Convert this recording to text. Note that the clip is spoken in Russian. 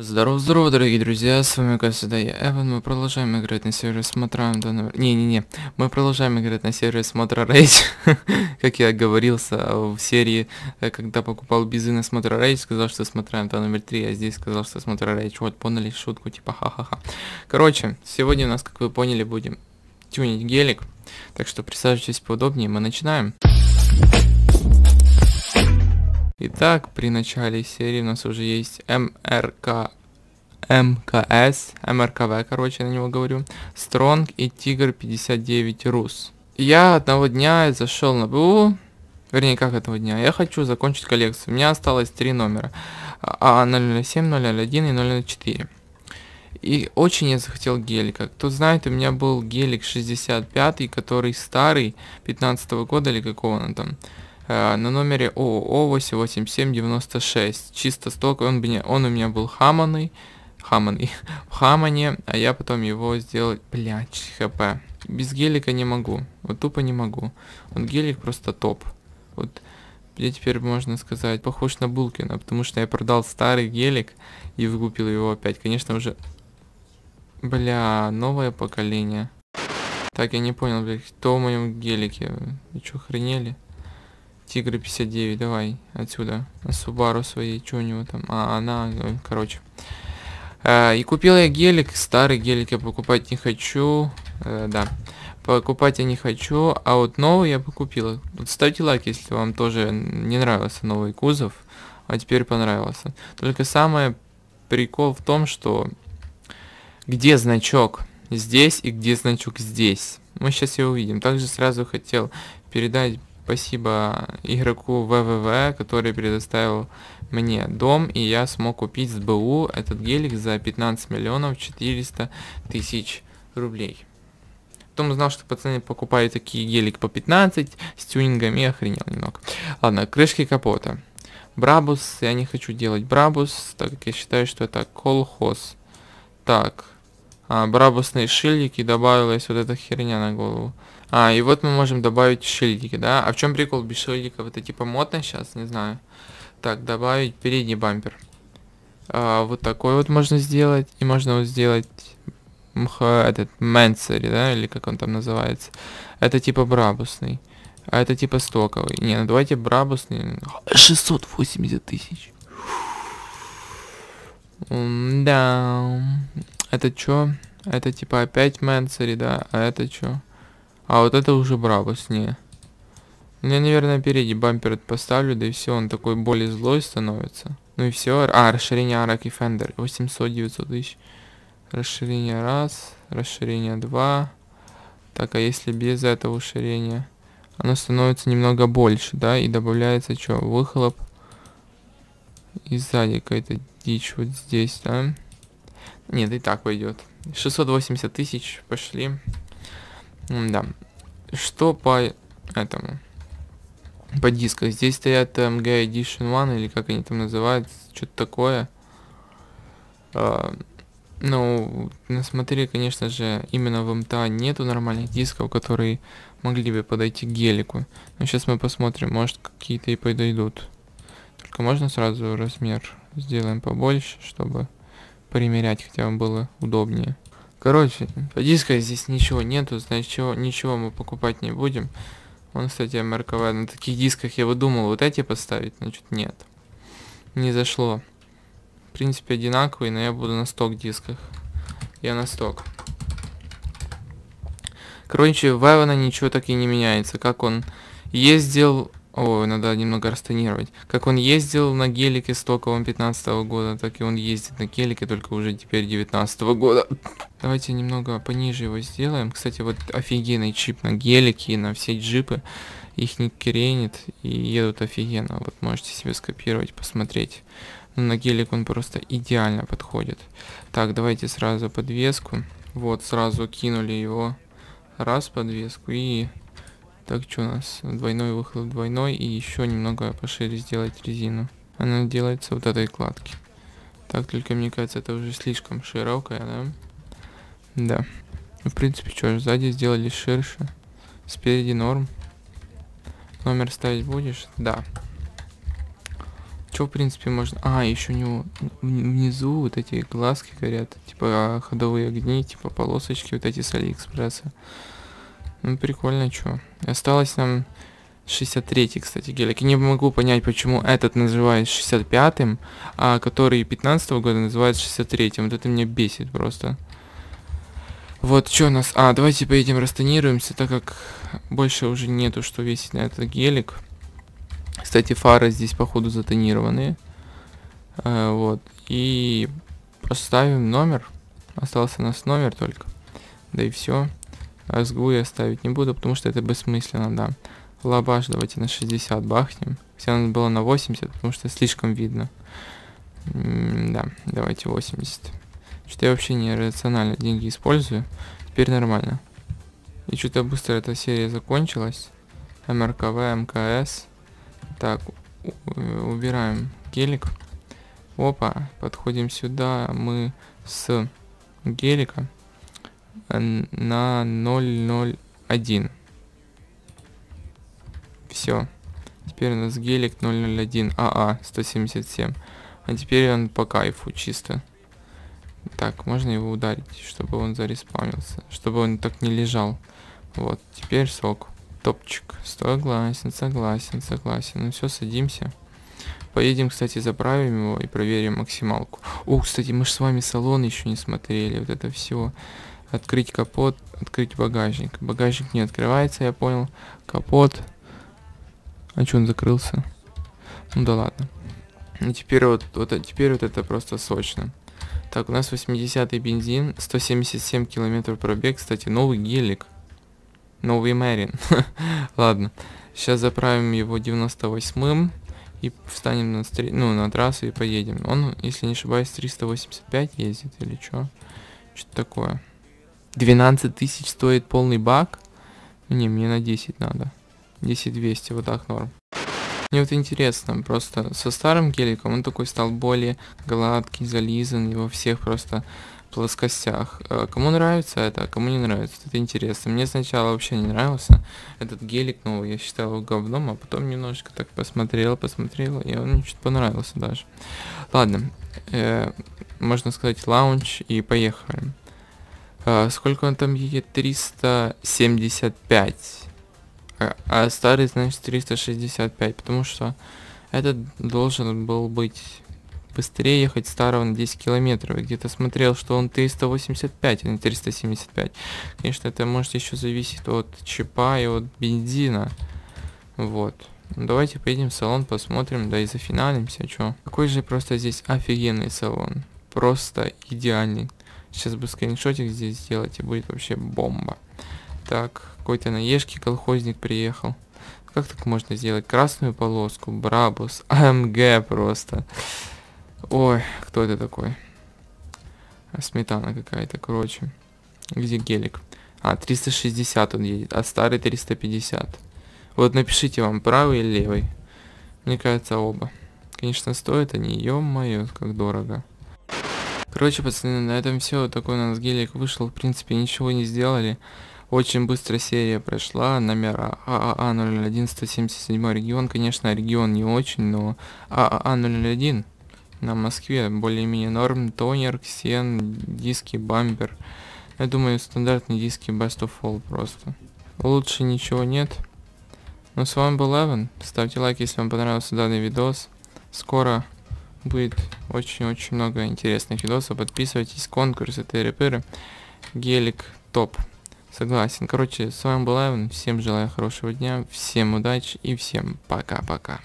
Здорово-здорово, дорогие друзья, с вами, как всегда, я Эван, мы продолжаем играть на сервере Смотра МТА... Не-не-не, мы продолжаем играть на сервере Смотра Рейдж, как я оговорился в серии, э, когда покупал бизы на Смотра Рейдж, сказал, что Смотра МТА номер 3, а здесь сказал, что Смотра Рейдж, вот, поняли шутку, типа ха-ха-ха. Короче, сегодня у нас, как вы поняли, будем тюнить гелик, так что присаживайтесь поудобнее, мы начинаем. Итак, при начале серии у нас уже есть МРК, МКС, МРКВ, короче, на него говорю, Стронг и Тигр 59 Рус. Я одного дня зашел на БУ, вернее, как этого дня, я хочу закончить коллекцию. У меня осталось три номера, а 007, 001 и 004. И очень я захотел гелика. Кто знает, у меня был гелик 65, который старый, 15 -го года или какого он там. Э, на номере ООО 88796. Чисто сток, он, он у меня был хаманный, хаманный, в хамане, а я потом его сделал, блядь, хп. Без гелика не могу, вот тупо не могу. Вот гелик просто топ. Вот я теперь, можно сказать, похож на Булкина, потому что я продал старый гелик и выкупил его опять. Конечно, уже... Бля, новое поколение. Так, я не понял, блядь, кто в моем гелике? Вы что, охренели? Тигры 59, давай отсюда. Субару своей, что у него там? А, она, короче. А, и купил я гелик, старый гелик я покупать не хочу. А, да. Покупать я не хочу, а вот новый я покупил. Вот ставьте лайк, если вам тоже не нравился новый кузов, а теперь понравился. Только самое прикол в том, что где значок здесь и где значок здесь. Мы сейчас его увидим. Также сразу хотел передать Спасибо игроку ВВВ, который предоставил мне дом, и я смог купить с БУ этот гелик за 15 миллионов 400 тысяч рублей. Потом узнал, что пацаны покупают такие гелик по 15 с тюнингами, охренел немного. Ладно, крышки капота. Брабус, я не хочу делать Брабус, так как я считаю, что это колхоз. Так, а, брабусные шильдики, добавилась вот эта херня на голову. А, и вот мы можем добавить шильдики, да? А в чем прикол без шильдиков? Это типа модно сейчас, не знаю. Так, добавить передний бампер. А, вот такой вот можно сделать. И можно вот сделать мх, этот Мэнсери, да? Или как он там называется. Это типа брабусный. А это типа стоковый. Не, ну давайте брабусный. 680 тысяч. Да. Это чё? Это типа опять Мэнсери, да? А это чё? А вот это уже Брабус, не. Ну, я, наверное, передний бампер поставлю, да и все, он такой более злой становится. Ну и все. А, расширение Арак и Фендер. 800-900 тысяч. Расширение раз, расширение два. Так, а если без этого уширения? Оно становится немного больше, да, и добавляется что? Выхлоп. И сзади какая-то дичь вот здесь, да? Нет, и так пойдет. 680 тысяч, пошли. Да. Что по этому? По дисках. Здесь стоят MG Edition 1, или как они там называют, что-то такое. А, ну, смотри, конечно же, именно в МТА нету нормальных дисков, которые могли бы подойти к гелику. Но сейчас мы посмотрим, может какие-то и подойдут. Только можно сразу размер сделаем побольше, чтобы примерять хотя бы было удобнее. Короче, по диску здесь ничего нету, значит ничего, ничего мы покупать не будем. Он, кстати, МРКВ. На таких дисках я выдумал вот эти поставить, значит нет. Не зашло. В принципе одинаковый, но я буду на сток дисках. Я на сток. Короче, в Эвана ничего так и не меняется. Как он ездил о, надо немного растонировать. Как он ездил на гелике стоковом 15 -го года, так и он ездит на гелике, только уже теперь 19 -го года. Давайте немного пониже его сделаем. Кстати, вот офигенный чип на гелике и на все джипы. Их не кренит и едут офигенно. Вот можете себе скопировать, посмотреть. Но на гелик он просто идеально подходит. Так, давайте сразу подвеску. Вот, сразу кинули его. Раз подвеску и так, что у нас? Двойной выхлоп двойной. И еще немного пошире сделать резину. Она делается вот этой кладки. Так, только мне кажется, это уже слишком широкая, да? Да. В принципе, что, сзади сделали ширше. Спереди норм. Номер ставить будешь? Да. Что, в принципе, можно... А, еще у него внизу вот эти глазки горят. Типа ходовые огни, типа полосочки вот эти с Алиэкспресса. Ну, прикольно, что. Осталось нам 63 кстати, гелик. И не могу понять, почему этот называют 65-м, а который 15 -го года называют 63-м. Вот это меня бесит просто. Вот, что у нас... А, давайте поедем растонируемся, так как больше уже нету, что весить на этот гелик. Кстати, фары здесь, походу, затонированные. А, вот. И поставим номер. Остался у нас номер только. Да и все. СГУ я ставить не буду, потому что это бессмысленно, да. Лабаш давайте на 60 бахнем. Хотя нас было на 80, потому что слишком видно. М да, давайте 80. Что-то я вообще не рационально деньги использую. Теперь нормально. И что-то быстро эта серия закончилась. МРКВ, МКС. Так, убираем гелик. Опа, подходим сюда. Мы с гелика на 001. Все. Теперь у нас гелик 001 АА 177. А теперь он по кайфу чисто. Так, можно его ударить, чтобы он зареспаунился. Чтобы он так не лежал. Вот, теперь сок. Топчик. Согласен, согласен, согласен. Ну все, садимся. Поедем, кстати, заправим его и проверим максималку. О, кстати, мы же с вами салон еще не смотрели. Вот это все. Открыть капот, открыть багажник. Багажник не открывается, я понял. Капот. А что он закрылся? Ну да ладно. Ну теперь вот, вот, теперь вот это просто сочно. Так, у нас 80-й бензин, 177 километров пробег, кстати, новый гелик. Новый Мэрин. Ладно, сейчас заправим его 98-м и встанем на, стри... ну, на трассу и поедем. Он, если не ошибаюсь, 385 ездит или что? Что-то такое. 12 тысяч стоит полный бак? Не, мне на 10 надо. 10 200, вот так норм. Мне вот интересно, просто со старым геликом он такой стал более гладкий, зализан, во всех просто плоскостях. Э, кому нравится это, а кому не нравится, это интересно. Мне сначала вообще не нравился этот гелик новый, я считал его говном, а потом немножечко так посмотрел, посмотрел, и он мне чуть понравился даже. Ладно, э, можно сказать лаунч и поехали. Э, сколько он там едет? 375. А, а старый, значит, 365, потому что этот должен был быть быстрее ехать старого на 10 километров. Я где-то смотрел, что он 385, а не 375. Конечно, это может еще зависеть от чипа и от бензина. Вот. Ну, давайте поедем в салон, посмотрим, да и зафиналимся, что. Какой же просто здесь офигенный салон. Просто идеальный. Сейчас бы скриншотик здесь сделать, и будет вообще бомба. Так, какой-то наешки колхозник приехал. Как так можно сделать? Красную полоску, Брабус, АМГ просто. Ой, кто это такой? А, сметана какая-то, короче. Где гелик? А, 360 он едет, а старый 350. Вот напишите вам, правый или левый. Мне кажется, оба. Конечно, стоят они, ё-моё, как дорого. Короче, пацаны, на этом все. Такой у нас гелик вышел. В принципе, ничего не сделали. Очень быстро серия прошла, номера ААА 01 177 регион, конечно, регион не очень, но ААА 01 на Москве более-менее норм, тонер, ксен, диски, бампер. Я думаю, стандартные диски Best of All просто. Лучше ничего нет. Ну, с вами был Эван. Ставьте лайк, если вам понравился данный видос. Скоро будет очень-очень много интересных видосов. Подписывайтесь, конкурсы, тыры-пыры. Гелик топ. Согласен. Короче, с вами был Эван. Всем желаю хорошего дня, всем удачи и всем пока-пока.